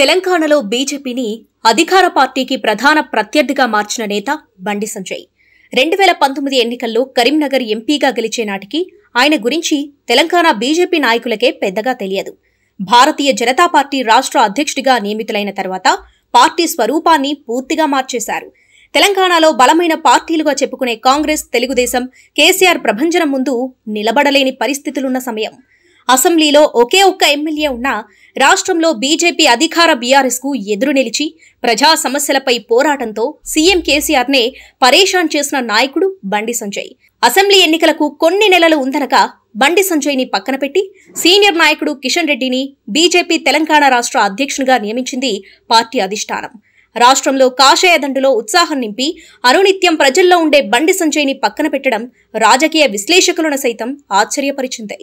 తెలంగాణలో బీజేపీని అధికార పార్టీకి ప్రధాన ప్రత్యర్థిగా మార్చిన నేత బండి సంజయ్. రెండు వేల పంతొమ్మిది ఎన్నికల్లో కరీంనగర్ ఎంపీగా గెలిచే నాటికి ఆయన గురించి తెలంగాణ బీజేపీ నాయకులకే పెద్దగా తెలియదు. భారతీయ జనతా పార్టీ రాష్ట్ర అధ్యక్షుడిగా నియమితులైన తర్వాత పార్టీ స్వరూపాన్ని పూర్తిగా మార్చేశారు. తెలంగాణలో బలమైన పార్టీలుగా చెప్పుకునే కాంగ్రెస్ తెలుగుదేశం కేసీఆర్ ప్రభంజనం ముందు నిలబడలేని పరిస్థితులున్న సమయం. అసెంబ్లీలో ఒకే ఒక్క ఎమ్మెల్యే ఉన్నా రాష్ట్రంలో బీజేపీ అధికార బీఆర్ఎస్కు ఎదురు నిలిచి ప్రజా సమస్యలపై పోరాటంతో సీఎం కేసీఆర్ నే పరేషాన్ చేసిన నాయకుడు బండి సంజయ్. అసెంబ్లీ ఎన్నికలకు కొన్ని నెలలు ఉందనగా బండి సంజయ్ని పక్కన పెట్టి సీనియర్ నాయకుడు కిషన్ రెడ్డిని బీజేపీ తెలంగాణ రాష్ట్ర అధ్యక్షునిగా నియమించింది పార్టీ అధిష్టానం. రాష్ట్రంలో కాషాయ దండులో ఉత్సాహం నింపి అనునిత్యం ప్రజల్లో ఉండే బండి సంజయ్ని పక్కన పెట్టడం రాజకీయ విశ్లేషకులను సైతం ఆశ్చర్యపరిచింది.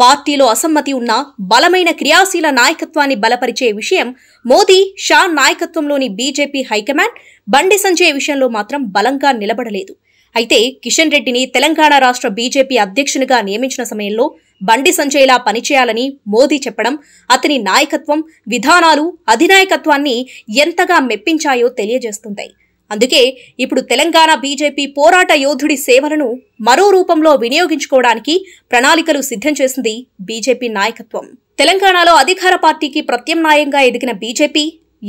పార్టీలో అసమ్మతి ఉన్న బలమైన క్రియాశీల నాయకత్వాన్ని బలపరిచే విషయం మోదీ షా నాయకత్వంలోని బీజేపీ హైకమాండ్ బండి సంజయ్ విషయంలో మాత్రం బలంగా నిలబడలేదు. అయితే కిషన్ రెడ్డిని తెలంగాణ రాష్ట్ర బీజేపీ అధ్యక్షునిగా నియమించిన సమయంలో బండి సంజయ్లా పనిచేయాలని మోదీ చెప్పడం అతని నాయకత్వం విధానాలు అధినాయకత్వాన్ని ఎంతగా మెప్పించాయో తెలియజేస్తుంటాయి. అందుకే ఇప్పుడు తెలంగాణ బీజేపీ పోరాట యోధుడి సేవలను మరో రూపంలో వినియోగించుకోవడానికి ప్రణాళికలు సిద్ధం చేసింది బీజేపీ నాయకత్వం. తెలంగాణలో అధికార పార్టీకి ప్రత్యామ్నాయంగా ఎదిగిన బీజేపీ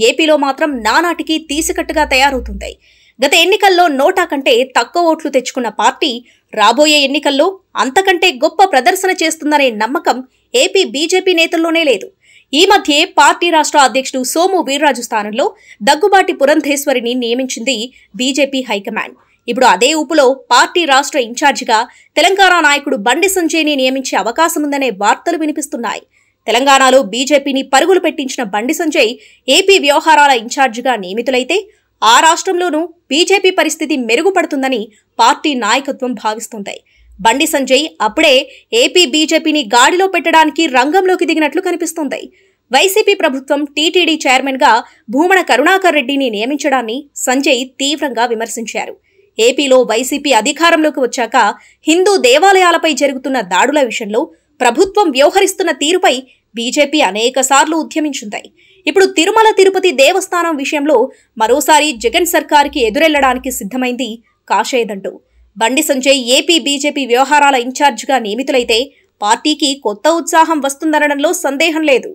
ఏపీలో మాత్రం నానాటికి తీసికట్టుగా తయారవుతుంది. గత ఎన్నికల్లో నోటా కంటే తక్కువ ఓట్లు తెచ్చుకున్న పార్టీ రాబోయే ఎన్నికల్లో అంతకంటే గొప్ప ప్రదర్శన చేస్తుందనే నమ్మకం ఏపీ బీజేపీ నేతల్లోనే లేదు. ఈ మధ్యే పార్టీ రాష్ట్ర అధ్యక్షుడు సోము వీర్రాజు స్థానంలో దగ్గుబాటి పురంధేశ్వరిని నియమించింది బీజేపీ హైకమాండ్. ఇప్పుడు అదే ఊపులో పార్టీ రాష్ట్ర ఇన్ఛార్జిగా తెలంగాణ నాయకుడు బండి సంజయ్ని నియమించే అవకాశం ఉందనే వార్తలు వినిపిస్తున్నాయి. తెలంగాణలో బీజేపీని పరుగులు పెట్టించిన బండి సంజయ్ ఏపీ వ్యవహారాల ఇన్ఛార్జిగా నియమితులైతే ఆ రాష్ట్రంలోనూ బీజేపీ పరిస్థితి మెరుగుపడుతుందని పార్టీ నాయకత్వం భావిస్తుంది. బండి సంజయ్ అప్పుడే ఏపీ బీజేపీని గాడిలో పెట్టడానికి రంగంలోకి దిగినట్లు కనిపిస్తోంది. వైసీపీ ప్రభుత్వం టీటీడీ చైర్మన్గా భూమణ భూమన కరుణాకర్ రెడ్డిని నియమించడాన్ని సంజయ్ తీవ్రంగా విమర్శించారు. ఏపీలో వైసీపీ అధికారంలోకి వచ్చాక హిందూ దేవాలయాలపై జరుగుతున్న దాడుల విషయంలో ప్రభుత్వం వ్యవహరిస్తున్న తీరుపై బీజేపీ అనేకసార్లు ఉద్యమించింది. ఇప్పుడు తిరుమల తిరుపతి దేవస్థానం విషయంలో మరోసారి జగన్ సర్కార్కి ఎదురెళ్ళడానికి సిద్ధమైంది కాషేదంటూ బండి సంజయ్ ఏపీ బీజేపీ వ్యవహారాల ఇన్ఛార్జిగా నియమితులైతే పార్టీకి కొత్త ఉత్సాహం వస్తుందనడంలో సందేహం లేదు.